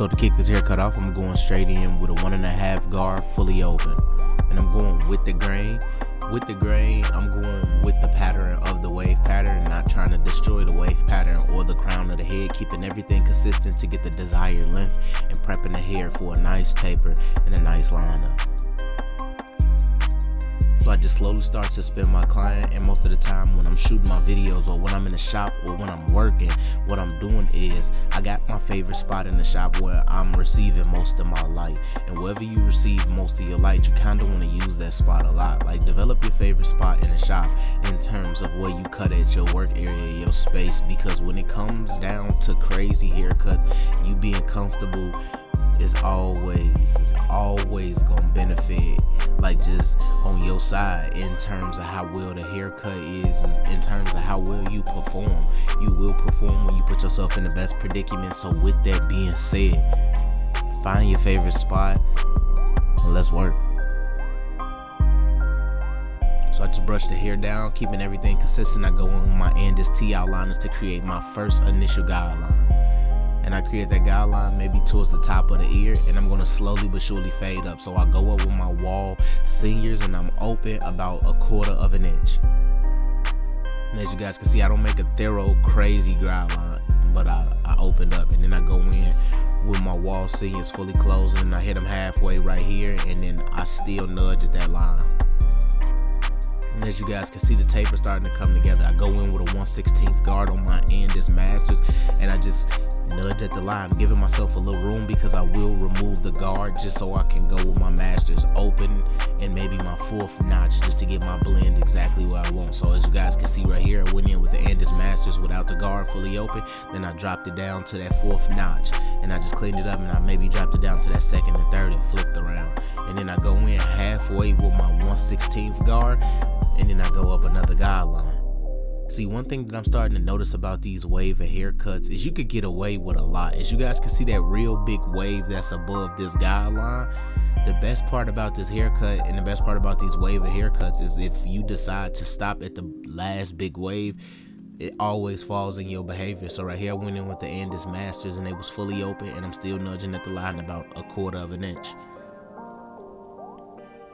So to kick this haircut off, I'm going straight in with a one and a half guard fully open. And I'm going with the grain. With the grain, I'm going with the pattern of the wave pattern, not trying to destroy the wave pattern or the crown of the head, keeping everything consistent to get the desired length and prepping the hair for a nice taper and a nice lineup. Just slowly start to spend my client and most of the time when I'm shooting my videos or when I'm in the shop or when I'm working, what I'm doing is I got my favorite spot in the shop where I'm receiving most of my light. And wherever you receive most of your light, you kinda wanna use that spot a lot. Like develop your favorite spot in the shop in terms of where you cut at your work area, your space, because when it comes down to crazy haircuts, you being comfortable is always is always gonna benefit like just on your side in terms of how well the haircut is, is in terms of how well you perform. You will perform when you put yourself in the best predicament. So with that being said find your favorite spot and let's work. So I just brush the hair down, keeping everything consistent. I go on my Andis T outliners to create my first initial guideline and I create that guideline maybe towards the top of the ear and I'm gonna slowly but surely fade up. So I go up with my Wahl seniors and I'm open about a quarter of an inch. And as you guys can see, I don't make a thorough crazy guideline, but I, I opened up and then I go in with my Wahl seniors fully closed and I hit them halfway right here and then I still nudge at that line. And as you guys can see the taper starting to come together, I go in with a 1 16th guard on my Andis Masters and I just nudge at the line, giving myself a little room because I will remove the guard just so I can go with my masters open and maybe my fourth notch just to get my blend exactly where I want. So as you guys can see right here, I went in with the Andis Masters without the guard fully open. Then I dropped it down to that fourth notch and I just cleaned it up and I maybe dropped it down to that second and third and flipped around. And then I go in halfway with my 1 16th guard and then I go up another guideline. See, one thing that I'm starting to notice about these wave of haircuts is you could get away with a lot. As you guys can see that real big wave that's above this guideline, the best part about this haircut and the best part about these wave of haircuts is if you decide to stop at the last big wave, it always falls in your behavior. So right here, I went in with the Andis Masters and it was fully open and I'm still nudging at the line about a quarter of an inch.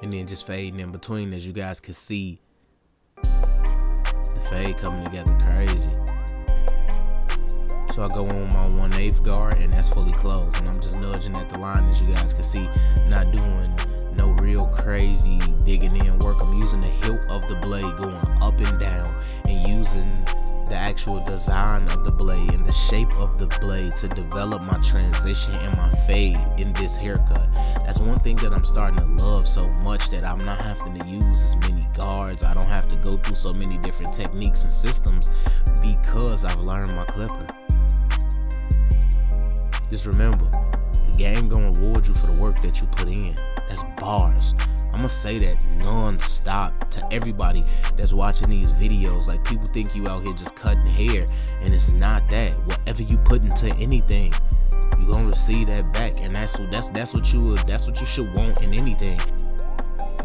And then just fading in between as you guys can see fade coming together crazy. So I go on my 1 8 guard and that's fully closed. And I'm just nudging at the line as you guys can see, not doing no real crazy digging in work. I'm using the hilt of the blade going up and down and using the actual design of the blade and the shape of the blade to develop my transition and my fade in this haircut. That's one thing that I'm starting to love so much that I'm not having to use as many guards. I don't have to go through so many different techniques and systems because I've learned my clipper. Just remember, the game gonna reward you for the work that you put in. That's bars. I'm gonna say that non-stop to everybody that's watching these videos. Like people think you out here just cutting hair, and it's not that. Whatever you put into anything, you gonna receive that back, and that's what that's that's what you would that's what you should want in anything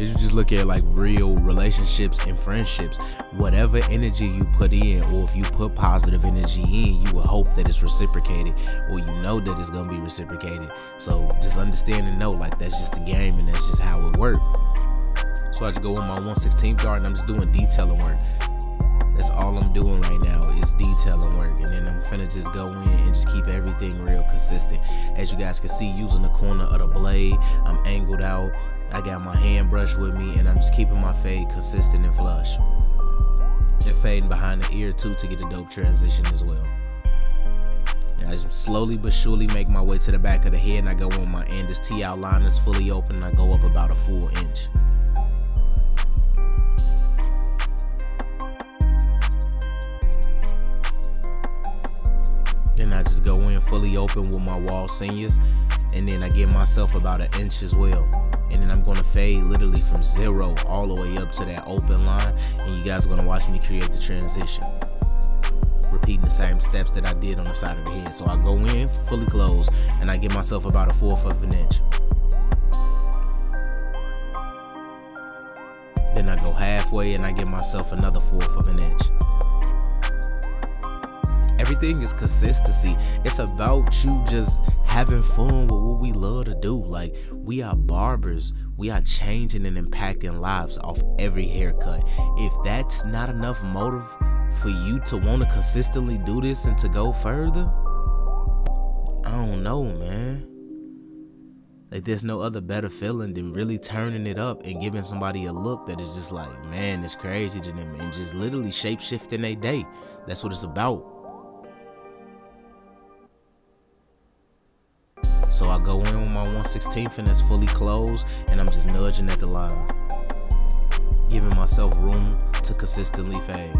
is you just look at like real relationships and friendships. Whatever energy you put in, or if you put positive energy in, you will hope that it's reciprocated, or you know that it's gonna be reciprocated. So just understand and know like that's just the game and that's just how it works. So I just go on my 116th guard and I'm just doing detailing work. That's all I'm doing right now is detailing work. And then I'm finna just go in and just keep everything real consistent. As you guys can see, using the corner of the blade, I'm angled out. I got my hand brush with me and I'm just keeping my fade consistent and flush. And fading behind the ear too to get a dope transition as well. And I just slowly but surely make my way to the back of the head and I go on my end. Andis T outline is fully open and I go up about a full inch. Go in fully open with my Wahl seniors and then I give myself about an inch as well. And then I'm gonna fade literally from zero all the way up to that open line and you guys are gonna watch me create the transition. Repeating the same steps that I did on the side of the head. So I go in fully closed and I give myself about a fourth of an inch. Then I go halfway and I give myself another fourth of an inch everything is consistency. It's about you just having fun with what we love to do. Like we are barbers. We are changing and impacting lives off every haircut. If that's not enough motive for you to want to consistently do this and to go further, I don't know, man. Like there's no other better feeling than really turning it up and giving somebody a look that is just like, man, it's crazy to them and just literally shape shifting their day. That's what it's about. So I go in with my 116th and it's fully closed and I'm just nudging at the line. Giving myself room to consistently fade.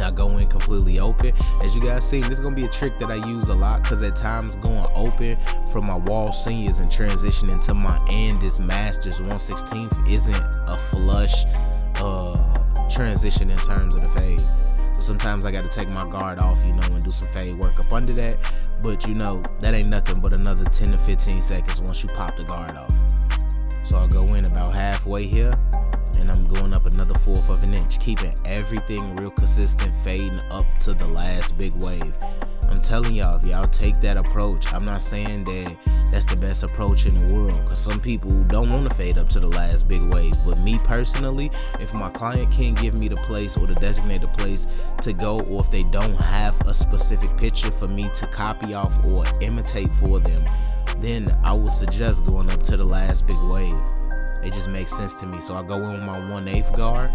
I go in completely open. As you guys see, this is gonna be a trick that I use a lot because at times going open from my Wahl seniors and transitioning to my Andis masters 116th isn't a flush uh, transition in terms of the fade. So sometimes I got to take my guard off, you know, and do some fade work up under that. But you know, that ain't nothing but another 10 to 15 seconds once you pop the guard off. So I'll go in about halfway here and I'm going up another fourth of an inch, keeping everything real consistent, fading up to the last big wave. I'm telling y'all, if y'all take that approach, I'm not saying that that's the best approach in the world because some people don't want to fade up to the last big wave. But me personally, if my client can't give me the place or the designated place to go, or if they don't have a specific picture for me to copy off or imitate for them, then I would suggest going up to the last big wave. It just makes sense to me. So I go in with my 1 8 guard,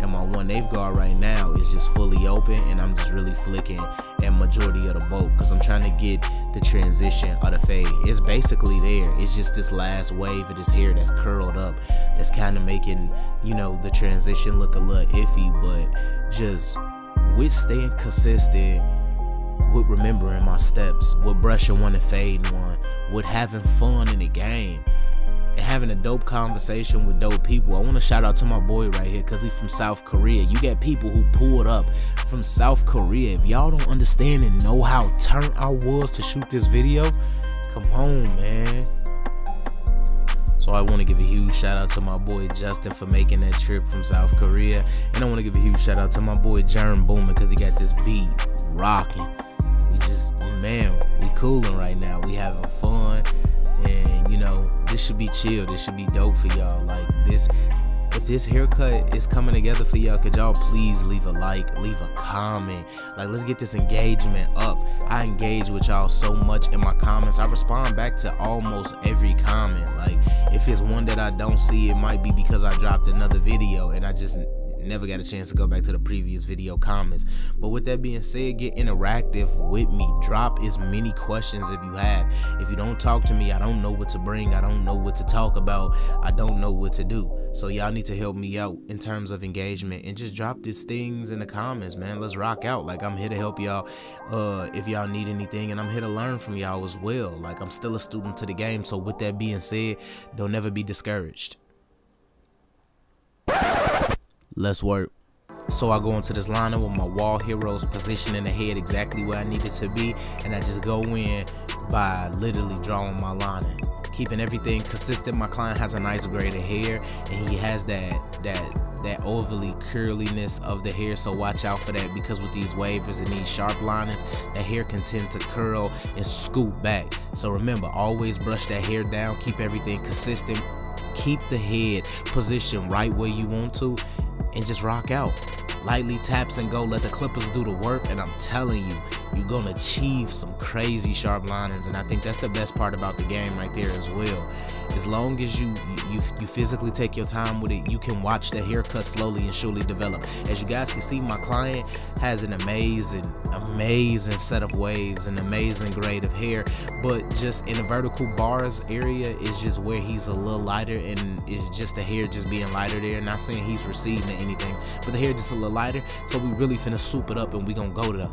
and my 1 8 guard right now is just fully open, and I'm just really flicking at majority of the boat because I'm trying to get the transition of the fade. It's basically there. It's just this last wave of this hair that's curled up that's kind of making, you know, the transition look a little iffy, but just with staying consistent with remembering my steps, with brushing one and fading one, with having fun in the game and having a dope conversation with dope people. I want to shout out to my boy right here because he's from South Korea. You got people who pulled up from South Korea. If y'all don't understand and know how turned I was to shoot this video, come on, man. So I want to give a huge shout out to my boy Justin for making that trip from South Korea. And I want to give a huge shout out to my boy Jerm Boomin because he got this beat rocking. We just, man, we cooling right now. We having fun. And, you know, this should be chill. This should be dope for y'all. Like this, if this haircut is coming together for y'all, could y'all please leave a like, leave a comment. Like, let's get this engagement up. I engage with y'all so much in my comments. I respond back to almost every comment. Like, if it's one that I don't see, it might be because I dropped another video and I just never got a chance to go back to the previous video comments. But with that being said, get interactive with me. Drop as many questions if you have. If you don't talk to me, I don't know what to bring. I don't know what to talk about. I don't know what to do. So y'all need to help me out in terms of engagement and just drop these things in the comments, man. Let's rock out. Like I'm here to help y'all uh if y'all need anything and I'm here to learn from y'all as well. Like I'm still a student to the game. So with that being said, don't ever be discouraged. Let's work. So I go into this lineup with my Wahl heroes positioning the head exactly where I need it to be. And I just go in by literally drawing my lining. Keeping everything consistent. My client has a nice grade of hair and he has that that that overly curliness of the hair so watch out for that because with these wavers and these sharp linings the hair can tend to curl and scoop back so remember always brush that hair down keep everything consistent keep the head positioned right where you want to and just rock out. Lightly taps and go, let the clippers do the work, and I'm telling you, you're gonna achieve some crazy sharp linings, and I think that's the best part about the game right there as well. As long as you you you physically take your time with it, you can watch the haircut slowly and surely develop. As you guys can see, my client has an amazing, amazing set of waves, an amazing grade of hair, but just in the vertical bars area is just where he's a little lighter, and it's just the hair just being lighter there. Not saying he's receding or anything, but the hair just a little lighter. So we really finna soup it up, and we gonna go to the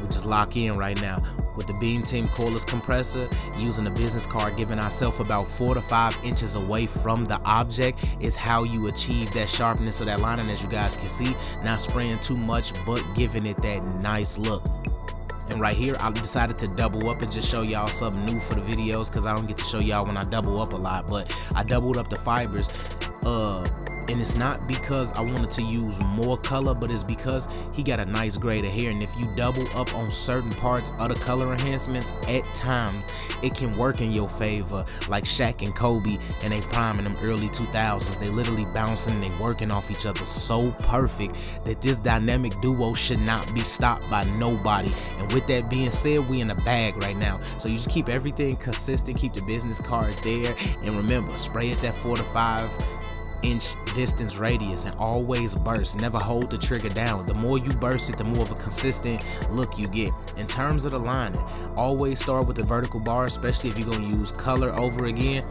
we just lock in right now with the Beam Team cordless compressor using a business card giving ourselves about four to five inches away from the object is how you achieve that sharpness of that lining as you guys can see not spraying too much but giving it that nice look and right here I decided to double up and just show y'all something new for the videos because I don't get to show y'all when I double up a lot but I doubled up the fibers. Uh, and it's not because I wanted to use more color, but it's because he got a nice grade of hair. And if you double up on certain parts of the color enhancements, at times it can work in your favor. Like Shaq and Kobe and they prime in them early 2000s, they literally bouncing, they working off each other so perfect that this dynamic duo should not be stopped by nobody. And with that being said, we in a bag right now. So you just keep everything consistent, keep the business card there, and remember, spray at that four to five inch distance radius and always burst. Never hold the trigger down. The more you burst it the more of a consistent look you get. In terms of the lining always start with the vertical bar especially if you're going to use color over again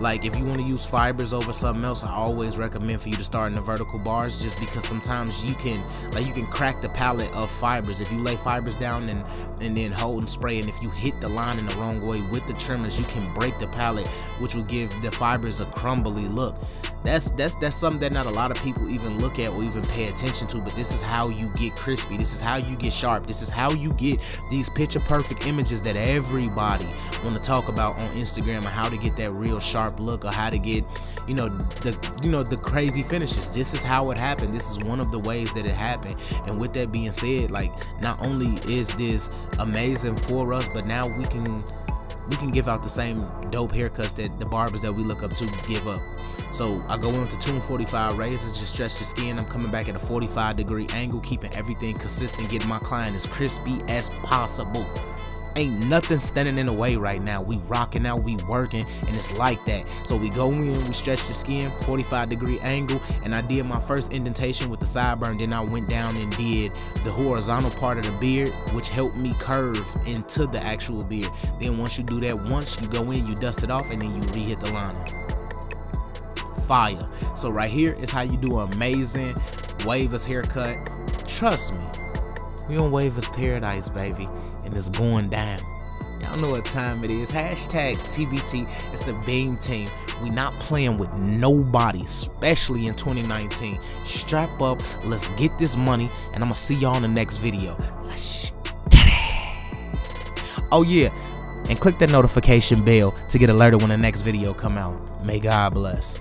like if you want to use fibers over something else i always recommend for you to start in the vertical bars just because sometimes you can like you can crack the palette of fibers. If you lay fibers down and and then hold and spray and if you hit the line in the wrong way with the trimmers you can break the palette which will give the fibers a crumbly look. That's that's that's something that not a lot of people even look at or even pay attention to but this is how you get crispy. This is how you get sharp. This is how you get these picture perfect images that everybody want to talk about on instagram and how to get that real sharp look or how to get you know the you know the crazy finishes this is how it happened this is one of the ways that it happened and with that being said like not only is this amazing for us but now we can we can give out the same dope haircuts that the barbers that we look up to give up. So I go into with the Tomb45 razors, just stretch the skin. I'm coming back at a 45 degree angle, keeping everything consistent, getting my client as crispy as possible. Ain't nothing standing in the way right now. We rocking out, we working, and it's like that. So we go in, we stretch the skin, 45 degree angle, and I did my first indentation with the sideburn. Then I went down and did the horizontal part of the beard, which helped me curve into the actual beard. Then once you do that once, you go in, you dust it off, and then you re-hit the liner. Fire. So right here is how you do an amazing Waver's haircut. Trust me, we on Waver's Paradise, baby and it's going down. Y'all know what time it is. Hashtag TBT. It's the Beam Team. We not playing with nobody, especially in 2019. Strap up. Let's get this money, and I'm gonna see y'all in the next video. Let's get it. Oh yeah, and click that notification bell to get alerted when the next video come out. May God bless.